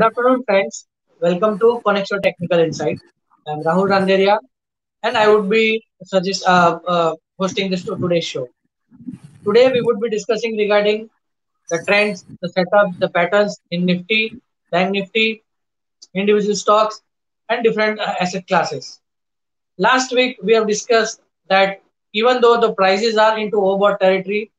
Good afternoon, friends. Welcome to Konexio Technical Insight. I'm Rahul Randeria, and I would be suggest, uh, uh, hosting this to today's show. Today, we would be discussing regarding the trends, the setup, the patterns in Nifty, Bank Nifty, individual stocks, and different uh, asset classes. Last week, we have discussed that even though the prices are into overbought territory,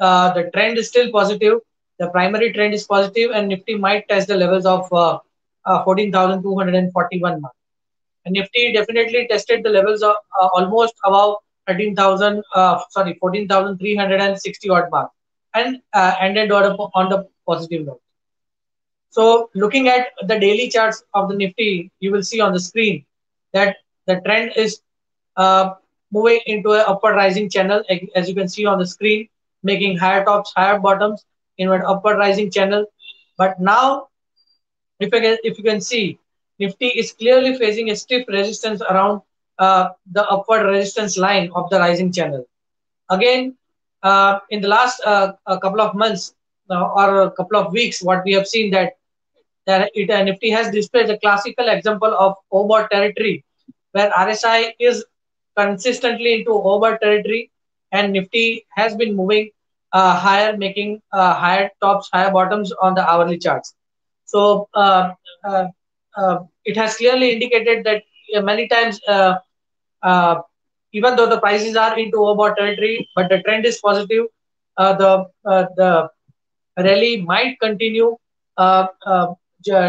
uh, the trend is still positive. The primary trend is positive, and Nifty might test the levels of uh, uh, 14,241 mark. And Nifty definitely tested the levels of uh, almost above 13,000, uh, sorry, 14,360 odd mark, and uh, ended on, on the positive note. So, looking at the daily charts of the Nifty, you will see on the screen that the trend is moving into an upward rising channel, as you can see on the screen making higher tops, higher bottoms in an upward rising channel. But now, if, can, if you can see, Nifty is clearly facing a stiff resistance around uh, the upward resistance line of the rising channel. Again, uh, in the last uh, couple of months uh, or a couple of weeks, what we have seen that that it, uh, Nifty has displayed a classical example of overbought territory, where RSI is consistently into overbought territory and Nifty has been moving uh, higher, making uh, higher tops, higher bottoms on the hourly charts. So uh, uh, uh it has clearly indicated that uh, many times, even though the prices are into overbought territory, but the trend is positive, the the rally might continue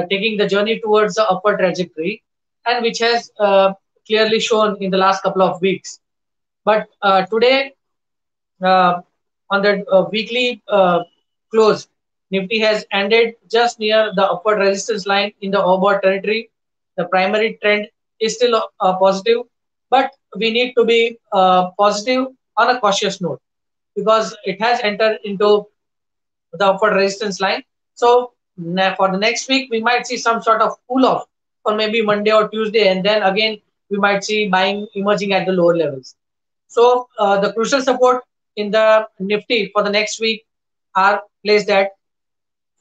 taking the journey towards the upward trajectory, and which has clearly shown in the last couple of weeks. But today, uh, on the uh, weekly uh, close, Nifty has ended just near the upward resistance line in the overbought territory. The primary trend is still positive, but we need to be positive on a cautious note because it has entered into the upward resistance line. So for the next week, we might see some sort of cool off or maybe Monday or Tuesday, and then again we might see buying emerging at the lower levels. So uh, the crucial support in the Nifty for the next week are placed at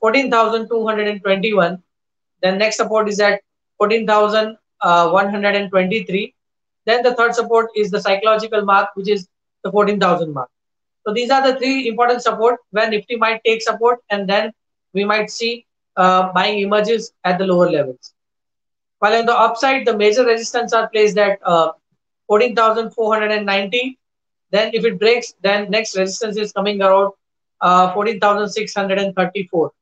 14,221. Then next support is at 14,123. Then the third support is the psychological mark, which is the 14,000 mark. So these are the three important support where Nifty might take support and then we might see uh, buying emerges at the lower levels. While on the upside, the major resistance are placed at uh, 14,490 then if it breaks, then next resistance is coming around uh, 14,634.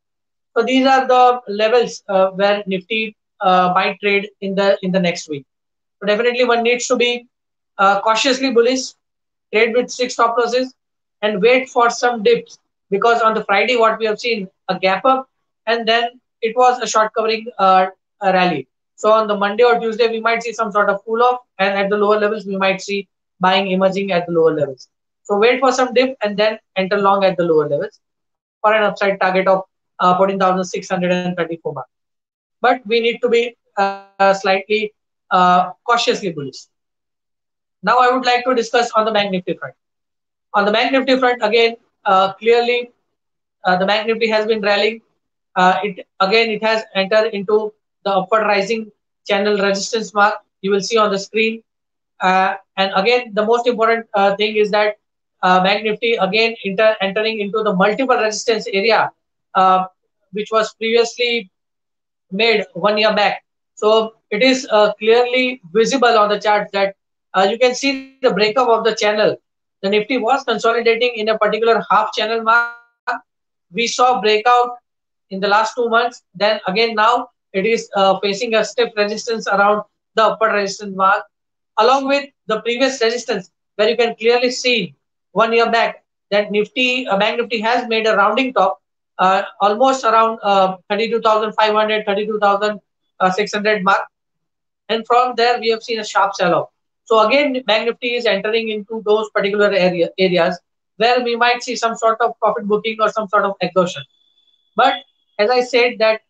So these are the levels uh, where Nifty uh, might trade in the in the next week. So definitely one needs to be uh, cautiously bullish, trade with six stop losses, and wait for some dips because on the Friday what we have seen a gap up, and then it was a short covering uh, a rally. So on the Monday or Tuesday we might see some sort of cool off, and at the lower levels we might see buying emerging at the lower levels. So wait for some dip and then enter long at the lower levels for an upside target of uh, 14,634 mark. But we need to be uh, slightly uh, cautiously bullish. Now I would like to discuss on the Bank Nifty front. On the Bank Nifty front, again, uh, clearly uh, the Bank Nifty has been rallying. Uh, it again, it has entered into the upward rising channel resistance mark. You will see on the screen uh, and again, the most important uh, thing is that uh, Bank Nifty again enter, entering into the multiple resistance area, uh, which was previously made one year back. So it is uh, clearly visible on the chart that uh, you can see the breakup of the channel. The Nifty was consolidating in a particular half channel mark. We saw breakout in the last two months. Then again now it is facing a stiff resistance around the upper resistance mark along with the previous resistance where you can clearly see one year back that Nifty, uh, Bank Nifty has made a rounding top uh, almost around uh, 32,500, 32,600 mark. And from there, we have seen a sharp sell-off. So again, Bank Nifty is entering into those particular area, areas where we might see some sort of profit booking or some sort of exhaustion. But as I said that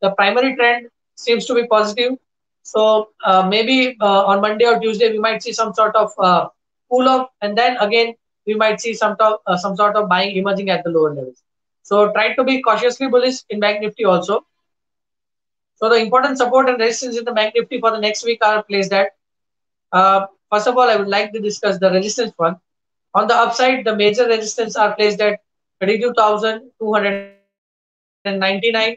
the primary trend seems to be positive so uh, maybe uh, on Monday or Tuesday we might see some sort of uh, cool off, and then again we might see some top, uh, some sort of buying emerging at the lower levels. So try to be cautiously bullish in Bank Nifty also. So the important support and resistance in the Bank Nifty for the next week are placed at. Uh, first of all, I would like to discuss the resistance one. On the upside, the major resistance are placed at 32,299.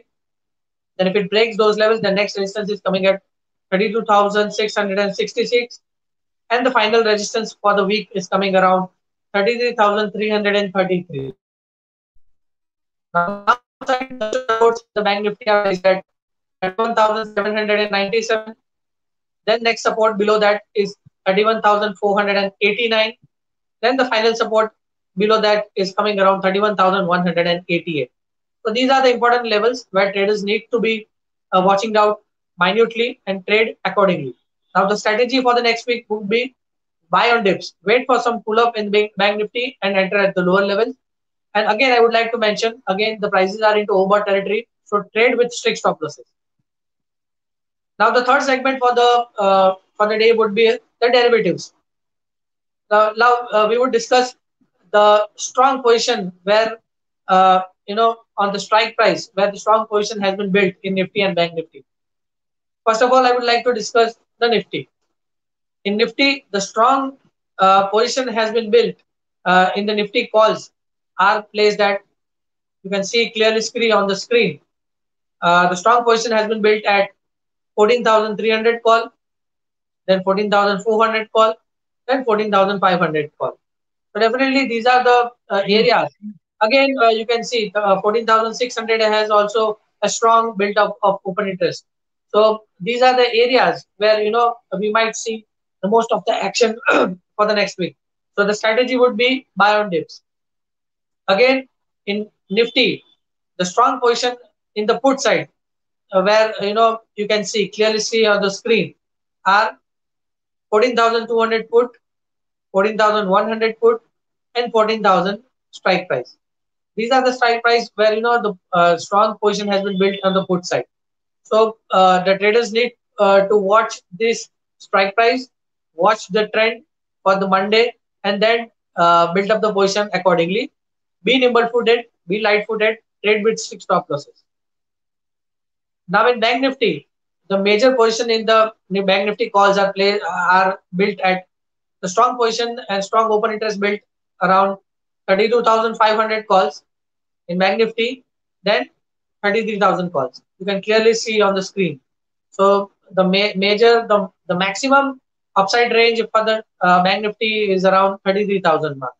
Then if it breaks those levels, the next resistance is coming at 32,666. And the final resistance for the week is coming around 33,333. Now, the bank nifty is at 31,797. Then next support below that is 31,489. Then the final support below that is coming around 31,188. So these are the important levels where traders need to be uh, watching out minutely and trade accordingly. Now the strategy for the next week would be buy on dips, wait for some pull up in bank nifty and enter at the lower levels. And again, I would like to mention again the prices are into overbought territory, so trade with strict stop losses. Now the third segment for the uh, for the day would be the derivatives. Uh, now uh, we would discuss the strong position where uh, you know on the strike price where the strong position has been built in Nifty and Bank Nifty. First of all, I would like to discuss the Nifty. In Nifty, the strong uh, position has been built uh, in the Nifty calls are placed at you can see clearly screen on the screen. Uh, the strong position has been built at 14,300 call, then 14,400 call, then 14,500 call. So definitely these are the uh, areas. Again, uh, you can see uh, 14,600 has also a strong build up of open interest. So these are the areas where you know we might see the most of the action for the next week. So the strategy would be buy on dips. Again, in Nifty, the strong position in the put side, uh, where you know you can see clearly see on the screen, are 14,200 put, 14,100 put, and 14,000 strike price. These are the strike price where you know the uh, strong position has been built on the put side. So uh, the traders need uh, to watch this strike price, watch the trend for the Monday, and then uh, build up the position accordingly. Be nimble-footed, be light-footed, trade with strict stop losses. Now in Bank Nifty, the major position in the Bank Nifty calls are play are built at the strong position and strong open interest built around 32,500 calls in Bank Nifty, then 33,000 calls. You can clearly see on the screen. So the ma major, the, the maximum upside range for the uh, Bank Nifty is around 33,000 mark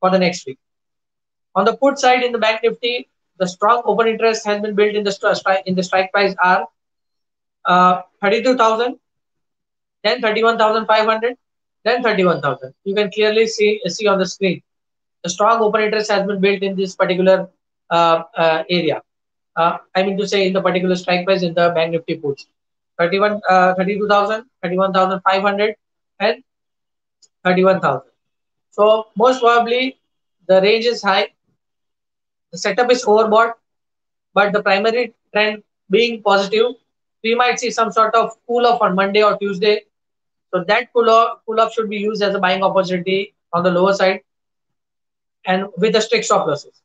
for the next week. On the put side in the Bank Nifty, the strong open interest has been built in the strike in the strike price are uh, 32,000, then 31,500, then 31,000. You can clearly see see on the screen. The strong open interest has been built in this particular uh, uh, area. Uh, I mean to say in the particular strike price in the Bank Nifty puts. 31, uh, 32,000, 31,500 and 31,000. So most probably the range is high. The setup is overbought, but the primary trend being positive, we might see some sort of cool off on Monday or Tuesday. So that cool off, cool off should be used as a buying opportunity on the lower side and with the strict stop losses.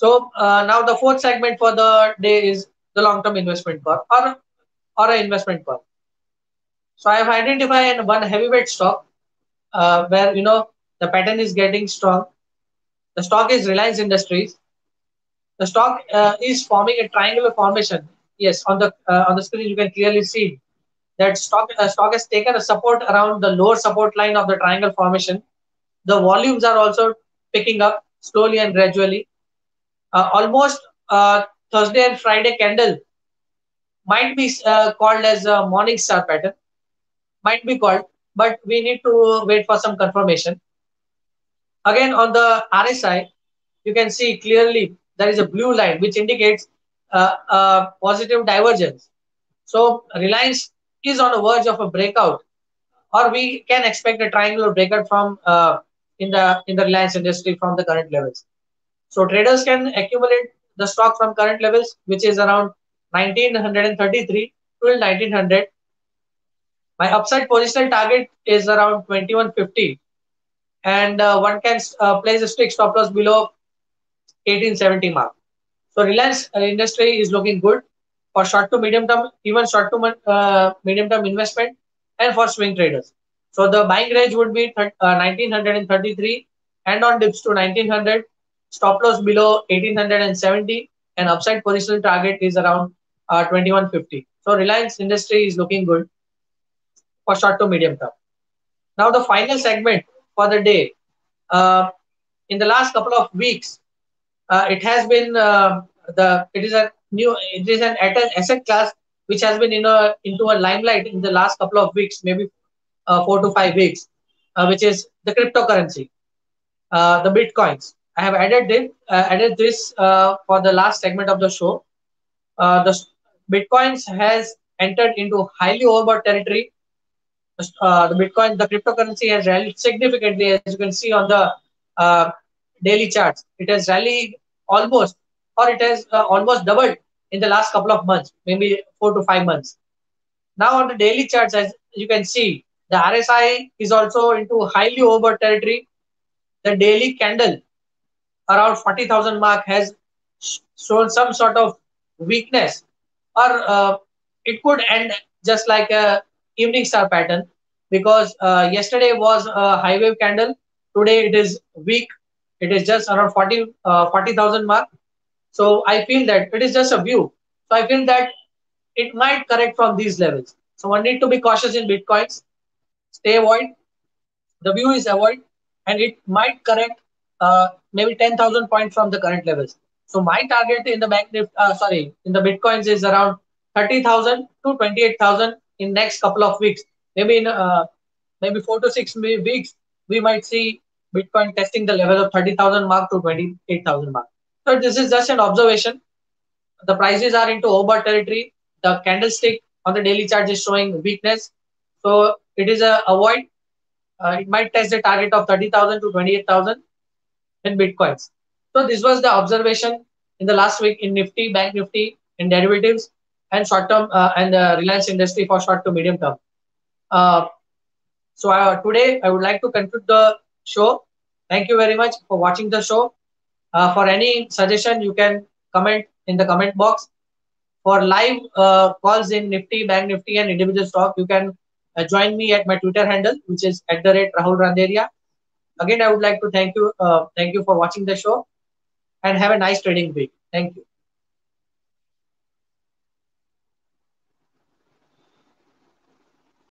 So uh, now the fourth segment for the day is the long-term investment call or or an investment call. So I have identified one heavyweight stock uh, where you know the pattern is getting strong. The stock is Reliance Industries. The stock uh, is forming a triangular formation. Yes, on the uh, on the screen you can clearly see that stock uh, stock has taken a support around the lower support line of the triangle formation. The volumes are also picking up slowly and gradually. Uh, almost uh, Thursday and Friday candle might be uh, called as a morning star pattern. Might be called but we need to wait for some confirmation. Again on the rsi you can see clearly there is a blue line which indicates uh, a positive divergence. So reliance is on the verge of a breakout or we can expect a triangular breakout from uh, in the in the reliance industry from the current levels so traders can accumulate the stock from current levels which is around 1933 till 1900. My upside positional target is around 2150 and uh, one can uh, place a strict stop loss below 1870 mark. So Reliance uh, industry is looking good. for short to medium term, even short to uh, medium term investment, and for swing traders. So the buying range would be uh, 1933 and on dips to 1900, stop loss below 1870, and upside positional target is around uh, 2150. So Reliance Industry is looking good for short to medium term. Now the final segment for the day. Uh, in the last couple of weeks, uh, it has been uh, the it is a new it is an asset class which has been in a into a limelight in the last couple of weeks, maybe uh, four to five weeks, uh, which is the cryptocurrency, the bitcoins. I have added uh, added this uh, for the last segment of the show. Uh, the bitcoins has entered into highly overbought territory. the Bitcoin, the cryptocurrency has rallied significantly, as you can see on the daily charts. It has rallied almost, or it has almost doubled in the last couple of months, maybe four to five months. Now on the daily charts, as you can see, the RSI is also into highly overbought territory. The daily candle around 40,000 mark has shown some sort of weakness or uh, it could end just like a evening star pattern because uh, yesterday was a high wave candle. Today it is weak. It is just around 40 uh, 40,000 mark. So I feel that it is just a view. So I feel that it might correct from these levels. So one need to be cautious in Bitcoins stay avoid. The view is avoid, and it might correct uh, maybe 10,000 points from the current levels. So my target in the bank, uh, sorry, in the bitcoins is around 30,000 to 28,000 in next couple of weeks. Maybe in uh, maybe four to six weeks, we might see Bitcoin testing the level of 30,000 mark to 28,000 mark. So this is just an observation. The prices are into over territory. The candlestick on the daily chart is showing weakness. So it is a avoid. Uh, it might test the target of 30,000 to 28,000 in bitcoins. So this was the observation in the last week in Nifty, Bank Nifty, in derivatives and short term uh, and the Reliance industry for short to medium term. Uh, so uh, today I would like to conclude the show. Thank you very much for watching the show. Uh, for any suggestion, you can comment in the comment box. For live uh, calls in Nifty, Bank Nifty, and individual stock, you can uh, join me at my Twitter handle, which is at the rate Rahul Randeria. Again, I would like to thank you, uh, thank you for watching the show, and have a nice trading week. Thank you.